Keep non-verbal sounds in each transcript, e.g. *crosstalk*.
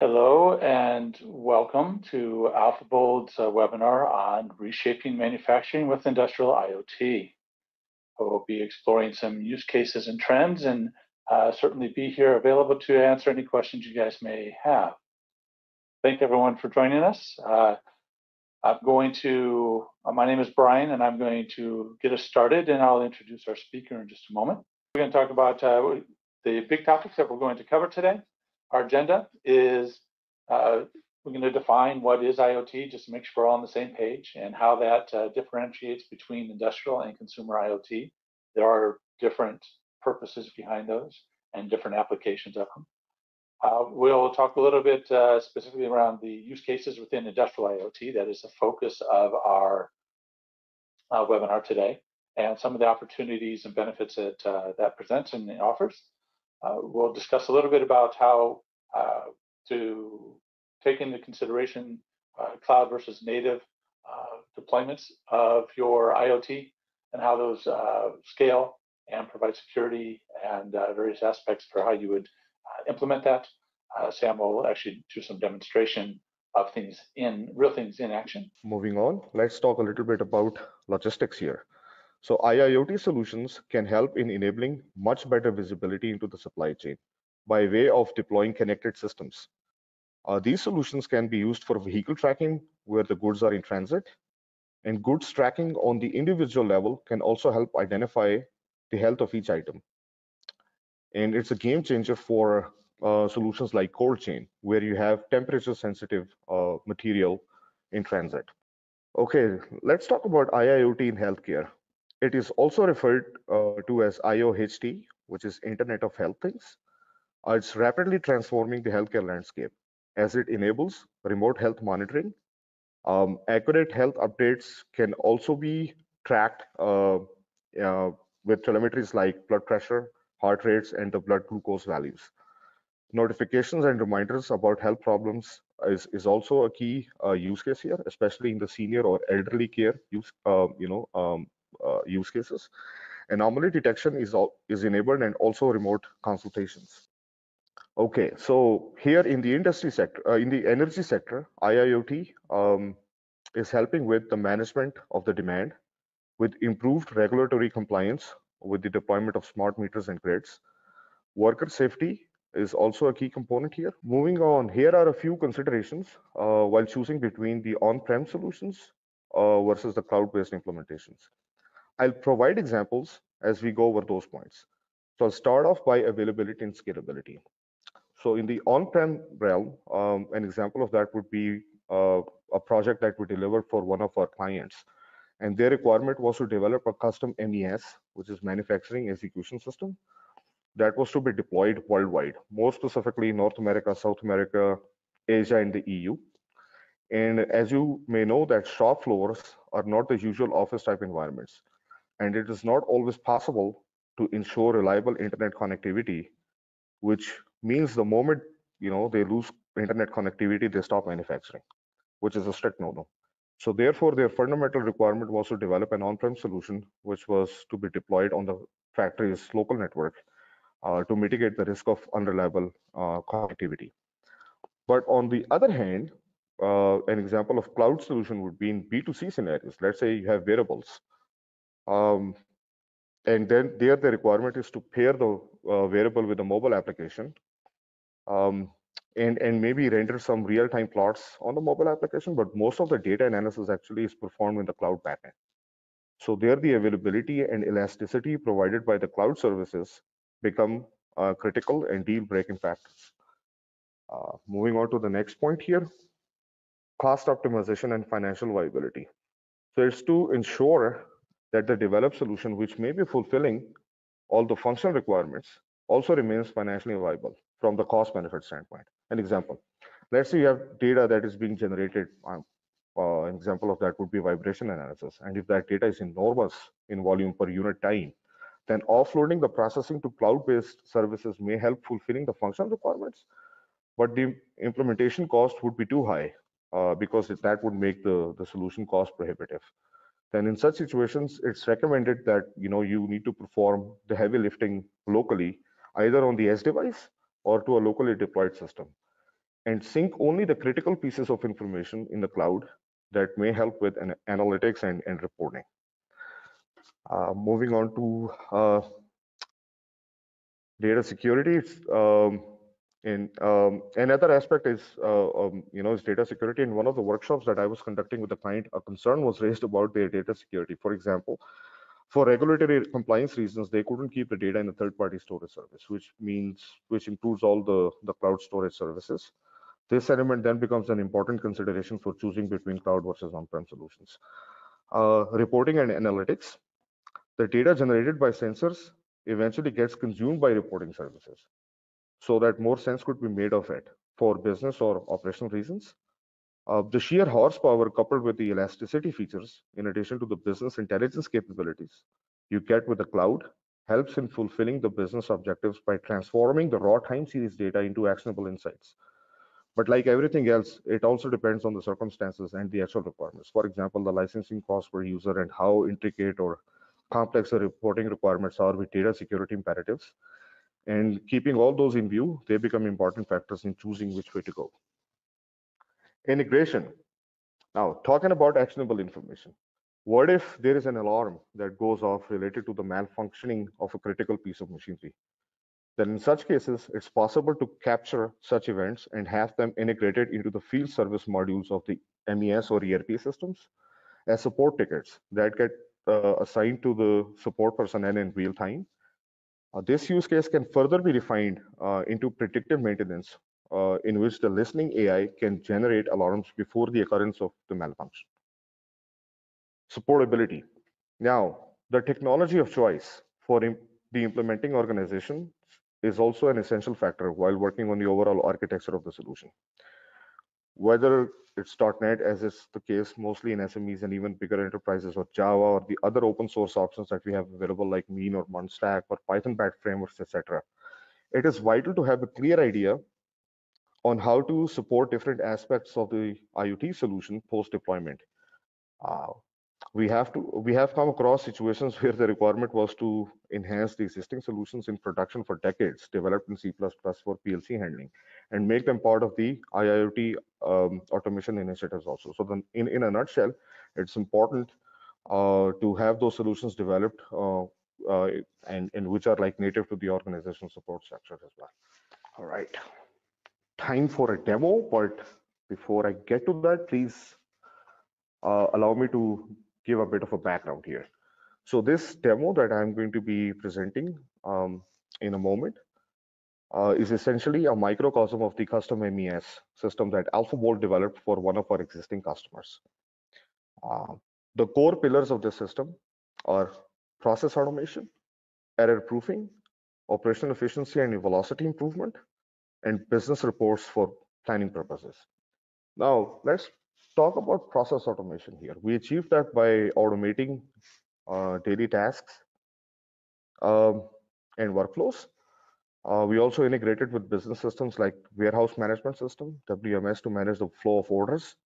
Hello and welcome to AlphaBold's uh, webinar on reshaping manufacturing with industrial IoT. We'll be exploring some use cases and trends and uh, certainly be here available to answer any questions you guys may have. Thank everyone for joining us. Uh, I'm going to, uh, my name is Brian and I'm going to get us started and I'll introduce our speaker in just a moment. We're going to talk about uh, the big topics that we're going to cover today our agenda is uh, we're going to define what is IoT just to make sure we're all on the same page and how that uh, differentiates between industrial and consumer IoT. There are different purposes behind those and different applications of them. Uh, we'll talk a little bit uh, specifically around the use cases within industrial IoT. That is the focus of our uh, webinar today and some of the opportunities and benefits that uh, that presents and offers. Uh, we'll discuss a little bit about how uh, to take into consideration uh, cloud versus native deployments of your IoT and how those scale and provide security and various aspects for how you would implement that. Sam will actually do some demonstration of things in real things in action. Moving on, let's talk a little bit about logistics here. So IIoT solutions can help in enabling much better visibility into the supply chain by way of deploying connected systems. Uh, these solutions can be used for vehicle tracking where the goods are in transit and goods tracking on the individual level can also help identify the health of each item. And it's a game changer for uh, solutions like cold chain where you have temperature sensitive uh, material in transit. Okay, let's talk about IIoT in healthcare. It is also referred uh, to as IOHT, which is Internet of Health Things. Uh, it's rapidly transforming the healthcare landscape as it enables remote health monitoring. Um, accurate health updates can also be tracked uh, uh, with telemetries like blood pressure, heart rates, and the blood glucose values. Notifications and reminders about health problems is, is also a key uh, use case here, especially in the senior or elderly care use, uh, you know, um, use cases. Anomaly detection is, all, is enabled and also remote consultations. Okay, so here in the industry sector, uh, in the energy sector, IIoT um, is helping with the management of the demand with improved regulatory compliance with the deployment of smart meters and grids. Worker safety is also a key component here. Moving on, here are a few considerations uh, while choosing between the on-prem solutions uh, versus the cloud-based implementations. I'll provide examples as we go over those points. So I'll start off by availability and scalability. So in the on-prem realm, um, an example of that would be uh, a project that we delivered for one of our clients. And their requirement was to develop a custom MES, which is manufacturing execution system, that was to be deployed worldwide, more specifically North America, South America, Asia, and the EU. And as you may know that shop floors are not the usual office type environments. And it is not always possible to ensure reliable internet connectivity which means the moment you know they lose internet connectivity they stop manufacturing which is a strict no-no. So therefore their fundamental requirement was to develop an on-prem solution which was to be deployed on the factory's local network uh, to mitigate the risk of unreliable uh, connectivity. But on the other hand uh, an example of cloud solution would be in b2c scenarios let's say you have wearables. um, and then there the requirement is to pair the uh, wearable with a mobile application um, and, and maybe render some real-time plots on the mobile application, but most of the data analysis actually is performed in the cloud backend. So there the availability and elasticity provided by the cloud services become uh, critical and deal-breaking factors. Uh, moving on to the next point here, cost optimization and financial viability. So it's to ensure that the developed solution, which may be fulfilling all the functional requirements, also remains financially viable from the cost benefit standpoint. An example, let's say you have data that is being generated. Um, uh, an example of that would be vibration analysis. And if that data is enormous in volume per unit time, then offloading the processing to cloud-based services may help fulfilling the functional requirements, but the implementation cost would be too high uh, because that would make the, the solution cost prohibitive then in such situations, it's recommended that you know you need to perform the heavy lifting locally, either on the edge device or to a locally deployed system. and sync only the critical pieces of information in the cloud that may help with an analytics and, and reporting. Uh, moving on to uh, data security, um, and um, another aspect is, uh, um, you know, is data security. In one of the workshops that I was conducting with the client, a concern was raised about their data security. For example, for regulatory compliance reasons, they couldn't keep the data in a third-party storage service, which means, which includes all the, the cloud storage services. This element then becomes an important consideration for choosing between cloud versus on-prem solutions. Uh, reporting and analytics. The data generated by sensors eventually gets consumed by reporting services so that more sense could be made of it for business or operational reasons. Uh, the sheer horsepower coupled with the elasticity features, in addition to the business intelligence capabilities you get with the cloud, helps in fulfilling the business objectives by transforming the raw time series data into actionable insights. But like everything else, it also depends on the circumstances and the actual requirements. For example, the licensing cost per user and how intricate or complex the reporting requirements are with data security imperatives. And keeping all those in view, they become important factors in choosing which way to go. Integration. Now, talking about actionable information. What if there is an alarm that goes off related to the malfunctioning of a critical piece of machinery? Then in such cases, it's possible to capture such events and have them integrated into the field service modules of the MES or ERP systems as support tickets that get uh, assigned to the support personnel in real time. Uh, this use case can further be refined uh, into predictive maintenance uh, in which the listening AI can generate alarms before the occurrence of the malfunction. Supportability. Now, the technology of choice for the implementing organization is also an essential factor while working on the overall architecture of the solution. Whether it's .NET, as is the case mostly in SMEs and even bigger enterprises, or Java, or the other open source options that we have available like Mean or MERN stack or Python-backed frameworks, etc. It is vital to have a clear idea on how to support different aspects of the IoT solution post deployment. Uh, we have to we have come across situations *laughs* where the requirement was to enhance the existing solutions in production for decades developed in C++ for PLC handling and make them part of the IIoT um, automation initiatives also. So then in, in a nutshell, it's important uh, to have those solutions developed uh, uh, and, and which are like native to the organizational support structure as well. All right time for a demo, but before I get to that, please uh, allow me to give a bit of a background here. So this demo that I'm going to be presenting um, in a moment uh, is essentially a microcosm of the custom MES system that AlphaBold developed for one of our existing customers. Uh, the core pillars of this system are process automation, error proofing, operational efficiency and velocity improvement, and business reports for planning purposes. Now, let's talk about process automation here. We achieved that by automating uh, daily tasks um, and workflows. Uh, we also integrated with business systems like warehouse management system, WMS, to manage the flow of orders.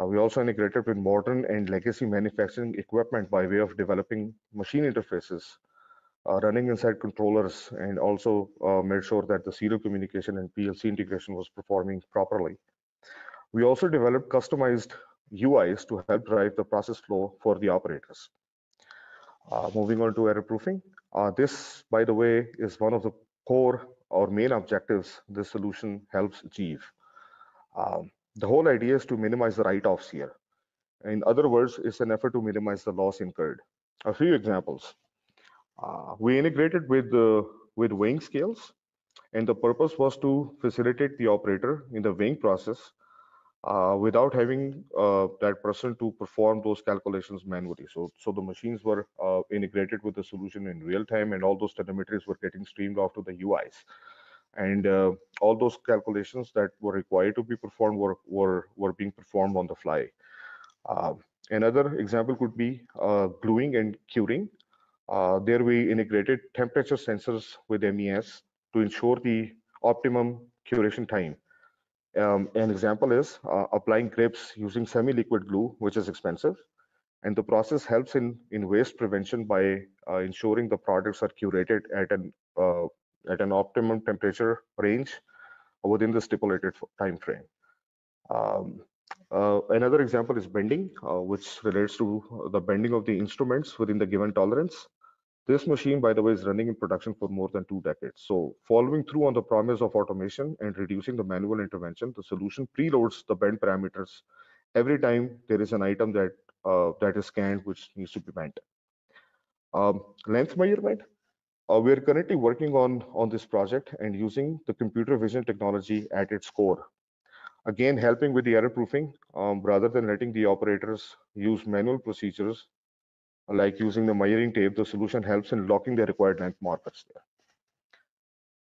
Uh, we also integrated with modern and legacy manufacturing equipment by way of developing machine interfaces uh, running inside controllers and also uh, made sure that the serial communication and PLC integration was performing properly. We also developed customized UIs to help drive the process flow for the operators. Uh, moving on to error proofing. Uh, this, by the way, is one of the core or main objectives this solution helps achieve. Um, the whole idea is to minimize the write-offs here. In other words, it's an effort to minimize the loss incurred. A few examples. Uh, we integrated with with weighing scales, and the purpose was to facilitate the operator in the weighing process uh, without having uh, that person to perform those calculations manually. So, so the machines were uh, integrated with the solution in real time, and all those telemetries were getting streamed off to the UIs. And uh, all those calculations that were required to be performed were were were being performed on the fly. another example could be gluing and curing. Uh, there we integrated temperature sensors with MES to ensure the optimum curation time. Um, an example is uh, applying grips using semi-liquid glue, which is expensive. And the process helps in, in waste prevention by uh, ensuring the products are curated at an, uh, at an optimum temperature range within the stipulated time frame. Um, uh, another example is bending, uh, which relates to the bending of the instruments within the given tolerance. This machine, by the way, is running in production for more than two decades. So following through on the promise of automation and reducing the manual intervention, the solution preloads the bend parameters every time there is an item that uh, that is scanned which needs to be bent. Um, length measurement, uh, we're currently working on, on this project and using the computer vision technology at its core. Again, helping with the error proofing um, rather than letting the operators use manual procedures like using the measuring tape, the solution helps in locking the required length markers there.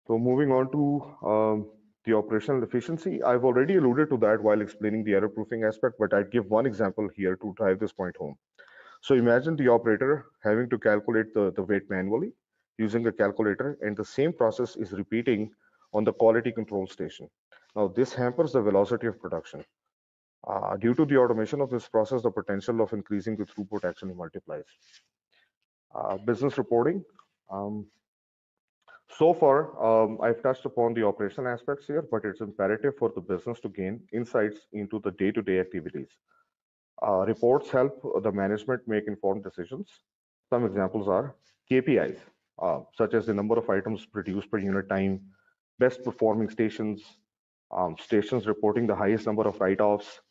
So moving on to um, the operational efficiency, I've already alluded to that while explaining the error proofing aspect, but I'd give one example here to drive this point home. So imagine the operator having to calculate the, the weight manually using a calculator and the same process is repeating on the quality control station. Now this hampers the velocity of production. Uh, due to the automation of this process, the potential of increasing the throughput actually multiplies. Uh, business reporting. Um, so far, um, I've touched upon the operational aspects here, but it's imperative for the business to gain insights into the day-to-day -day activities. Uh, reports help the management make informed decisions. Some examples are KPIs, uh, such as the number of items produced per unit time, best performing stations, um, stations reporting the highest number of write-offs,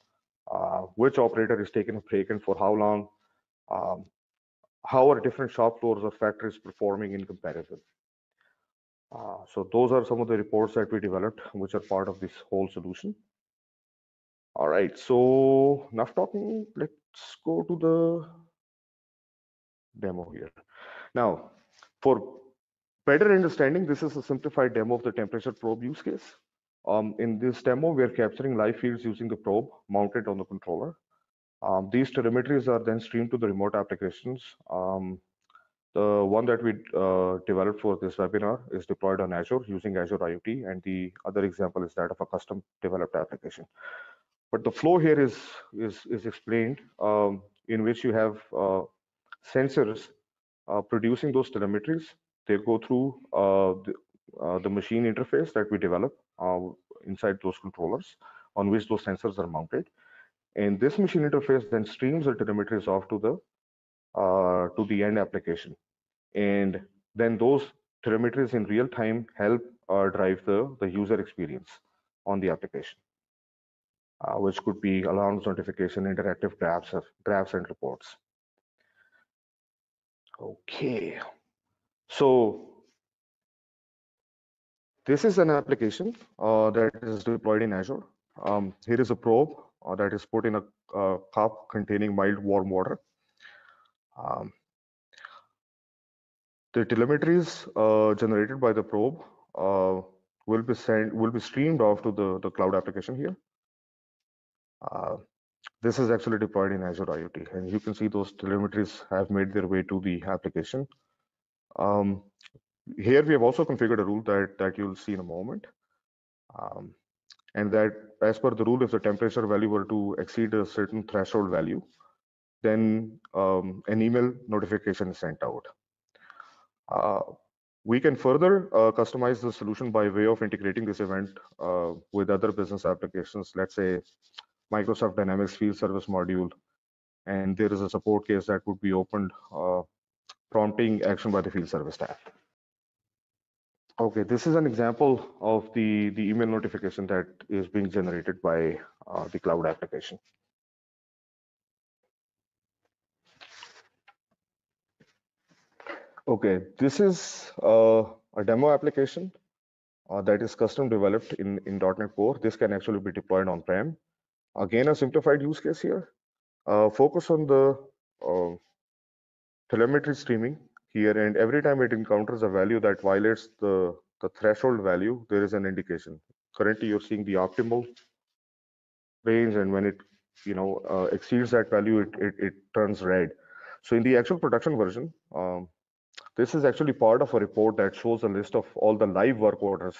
uh, which operator is taking a break and for how long, um, how are different shop floors or factories performing in comparison. Uh, so those are some of the reports that we developed, which are part of this whole solution. All right, so enough talking, let's go to the demo here. Now, for better understanding, this is a simplified demo of the temperature probe use case. Um, in this demo, we are capturing live fields using the probe mounted on the controller. Um, these telemetries are then streamed to the remote applications. Um, the one that we uh, developed for this webinar is deployed on Azure using Azure IoT, and the other example is that of a custom developed application. But the flow here is is is explained um, in which you have uh, sensors uh, producing those telemetries. They go through uh, the, uh, the machine interface that we develop inside those controllers on which those sensors are mounted. And this machine interface then streams the telemetries off to the uh, to the end application. And then those telemetries in real time help uh, drive the, the user experience on the application, uh, which could be alarms, notification, interactive graphs, graphs and reports. Okay, so this is an application uh, that is deployed in Azure. Um, here is a probe uh, that is put in a, a cup containing mild warm water. Um, the telemetries uh, generated by the probe uh, will be sent will be streamed off to the, the cloud application here. Uh, this is actually deployed in Azure IoT, and you can see those telemetries have made their way to the application. Um, here we have also configured a rule that that you'll see in a moment. Um, and that as per the rule if the temperature value were to exceed a certain threshold value then um, an email notification is sent out. Uh, we can further uh, customize the solution by way of integrating this event uh, with other business applications. Let's say microsoft dynamics field service module and there is a support case that would be opened uh, prompting action by the field service staff Okay, this is an example of the, the email notification that is being generated by uh, the cloud application. Okay, this is uh, a demo application uh, that is custom developed in, in .NET Core. This can actually be deployed on-prem. Again, a simplified use case here. Uh, focus on the uh, telemetry streaming here and every time it encounters a value that violates the, the threshold value, there is an indication. Currently, you're seeing the optimal range and when it you know uh, exceeds that value, it, it, it, turns red. So in the actual production version, um, this is actually part of a report that shows a list of all the live work orders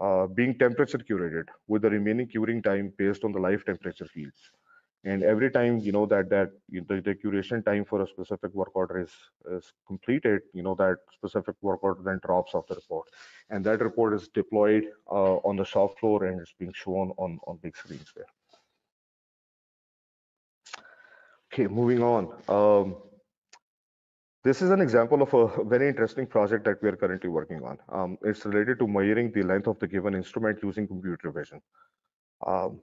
uh, being temperature curated with the remaining curing time based on the live temperature fields. And every time you know that that you know, the, the curation time for a specific work order is is completed, you know that specific work order then drops off the report, and that report is deployed uh, on the shop floor and it's being shown on on big screens there. Okay, moving on. Um, this is an example of a very interesting project that we are currently working on. Um, it's related to measuring the length of the given instrument using computer vision. Um,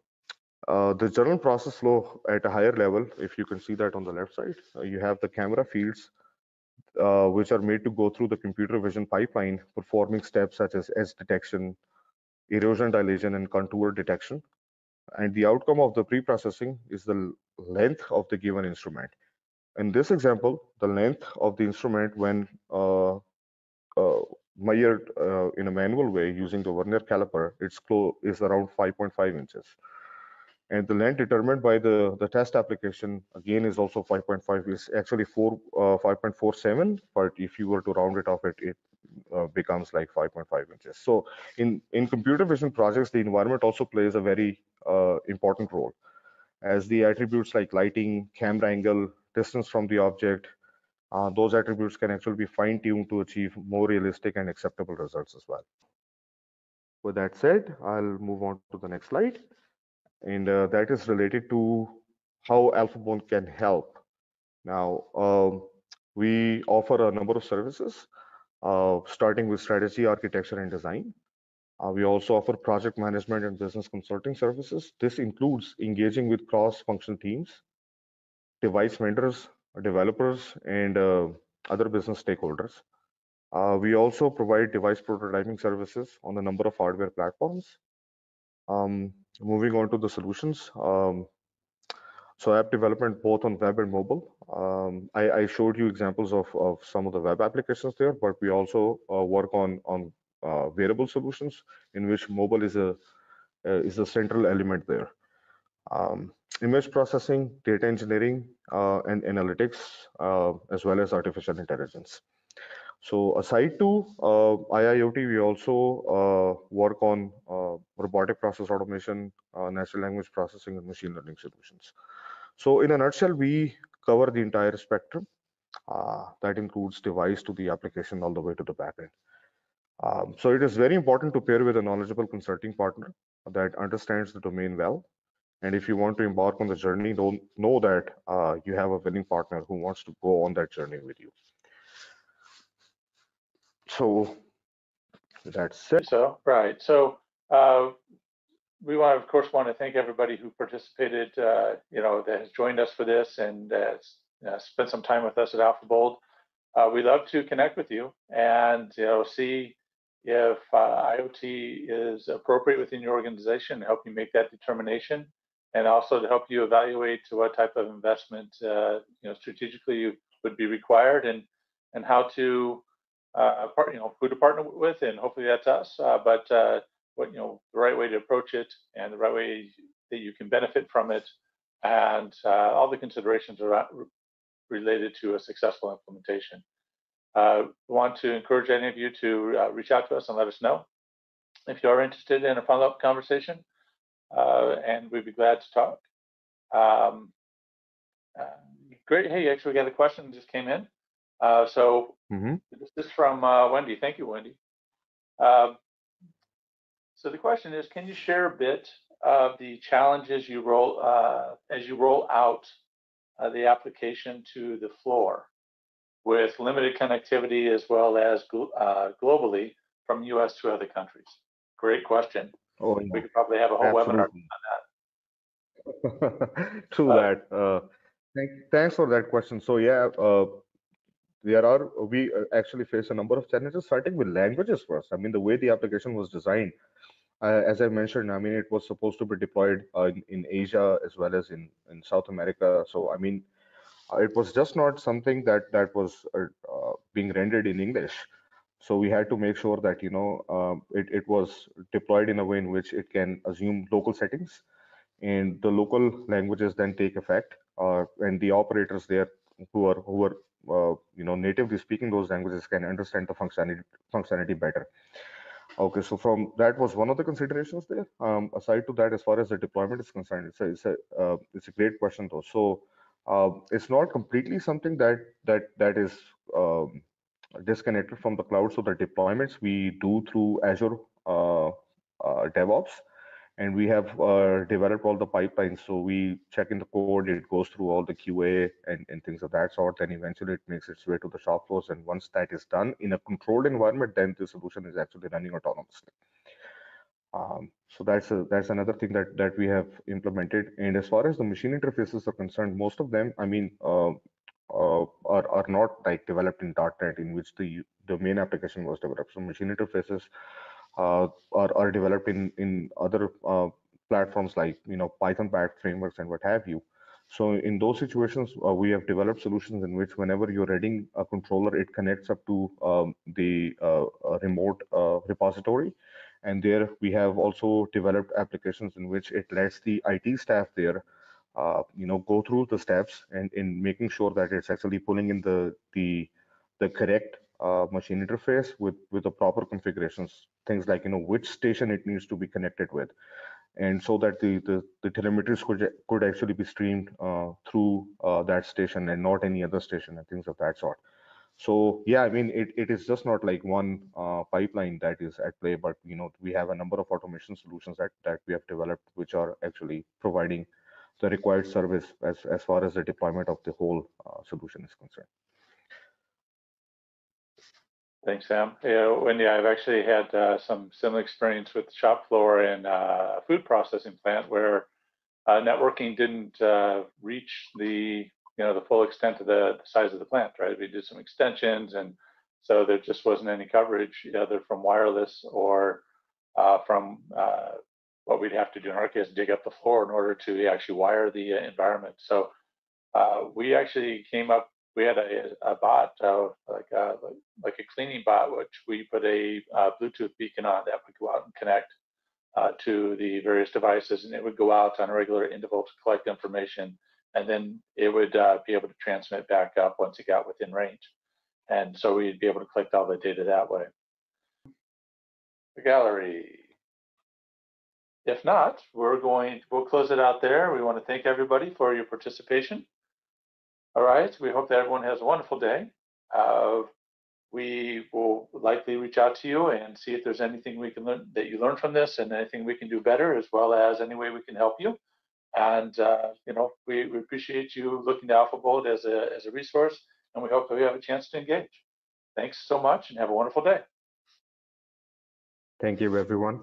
uh, the general process flow at a higher level, if you can see that on the left side, uh, you have the camera fields, uh, which are made to go through the computer vision pipeline, performing steps such as edge detection, erosion dilation, and contour detection. And the outcome of the pre-processing is the length of the given instrument. In this example, the length of the instrument when uh, uh, measured in a manual way using the vernier caliper, it's is around 5.5 inches. And the length determined by the, the test application again is also 5.5 is actually 4 uh, 5.47 but if you were to round it off it, it uh, becomes like 5.5 inches. So in in computer vision projects the environment also plays a very uh, important role. As the attributes like lighting camera angle distance from the object uh, those attributes can actually be fine-tuned to achieve more realistic and acceptable results as well. With that said i'll move on to the next slide and uh, that is related to how AlphaBold can help. Now, um, we offer a number of services, uh, starting with strategy, architecture, and design. Uh, we also offer project management and business consulting services. This includes engaging with cross-functional teams, device vendors, developers, and uh, other business stakeholders. Uh, we also provide device prototyping services on a number of hardware platforms. Um, moving on to the solutions. Um, so app development both on web and mobile. Um, I, I, showed you examples of, of some of the web applications there, but we also uh, work on on uh, wearable solutions in which mobile is a uh, is a central element there. Um, image processing, data engineering, uh, and analytics, uh, as well as artificial intelligence. So aside to uh, IIoT, we also uh, work on uh, robotic process automation, uh, natural language processing, and machine learning solutions. So in a nutshell, we cover the entire spectrum. Uh, that includes device to the application all the way to the backend. Um, so it is very important to pair with a knowledgeable consulting partner that understands the domain well. And if you want to embark on the journey, don't know that uh, you have a willing partner who wants to go on that journey with you so that's it. So, right. So uh, we want, of course, want to thank everybody who participated, uh, you know, that has joined us for this and uh, spent some time with us at AlphaBold. Uh, we love to connect with you and, you know, see if uh, IoT is appropriate within your organization, help you make that determination, and also to help you evaluate to what type of investment, uh, you know, strategically you would be required and and how to uh, part, you know, who to partner with, and hopefully that's us. Uh, but uh, what you know, the right way to approach it, and the right way that you can benefit from it, and uh, all the considerations are related to a successful implementation. Uh, we want to encourage any of you to uh, reach out to us and let us know if you are interested in a follow-up conversation, and we'd be glad to talk. Um, great. Hey, actually, we got a question that just came in. Uh, so mm-hmm. this is from uh, Wendy. Thank you, Wendy. Um, so the question is, can you share a bit of the challenges you roll uh, as you roll out uh, the application to the floor with limited connectivity as well as uh, globally from U.S. to other countries? Great question. Oh, yeah. We could probably have a whole Absolutely. webinar on that. *laughs* True that. Thank, thanks for that question. So yeah, there are we uh, actually face a number of challenges starting with languages first. I mean the way the application was designed uh, as i mentioned i mean it was supposed to be deployed uh, in, in, asia as well as in in south america. So i mean uh, it was just not something that that was uh, being rendered in english. So we had to make sure that you know um, it, it was deployed in a way in which it can assume local settings and the local languages then take effect and the operators there who are who are uh, you know natively speaking those languages can understand the functionality functionality better Okay, so from that was one of the considerations there. Um, aside to that, as far as the deployment is concerned, it's a it's a uh, it's a great question though. So uh, it's not completely something that that that is um, disconnected from the cloud. So the deployments we do through Azure uh, uh DevOps, and we have uh, developed all the pipelines. So we check in the code, it goes through all the QA and, and things of that sort. Then eventually it makes its way to the shop floors. And once that is done in a controlled environment, then the solution is actually running autonomously. Um, so that's a, that's another thing that that we have implemented. And as far as the machine interfaces are concerned, most of them, I mean, uh, uh, are are not like developed in .NET, in which the the main application was developed. So machine interfaces uh, are, are developed in, in other uh, platforms like you know Python backed frameworks and what have you. So in those situations, uh, we have developed solutions in which whenever you're reading a controller, it connects up to um, the uh, remote uh, repository. And there we have also developed applications in which it lets the IT staff there, uh, you know, go through the steps and in making sure that it's actually pulling in the the the correct uh, machine interface with with the proper configurations things like you know which station it needs to be connected with. And so that the the, the telemetry could could actually be streamed uh, through uh, that station and not any other station and things of that sort. So yeah i mean it, it is just not like one uh, pipeline that is at play but you know we have a number of automation solutions that that we have developed which are actually providing the required service as as far as the deployment of the whole uh, solution is concerned Thanks, Sam. Yeah, Wendy, I've actually had uh, some similar experience with the shop floor and uh, a food processing plant where uh, networking didn't uh, reach the you know the full extent of the, the, size of the plant. Right, we did some extensions, and so there just wasn't any coverage either from wireless or uh, from uh, what we'd have to do in our case, dig up the floor in order to actually wire the environment. So we actually came up we had a, a bot, uh, like a, uh, like a cleaning bot, which we put a uh, Bluetooth beacon on that would go out and connect uh, to the various devices, and it would go out on a regular interval to collect information, and then it would uh, be able to transmit back up once it got within range, and so we'd be able to collect all the data that way. The gallery. If not, we're going. We'll close it out there. We want to thank everybody for your participation. All right, we hope that everyone has a wonderful day. Uh, we will likely reach out to you and see if there's anything we can learn that you learn from this and anything we can do better, as well as any way we can help you. And uh, you know, we, we, appreciate you looking to Alpha AlphaBold as a as a resource, and we hope that we have a chance to engage. Thanks so much, and have a wonderful day. Thank you, everyone.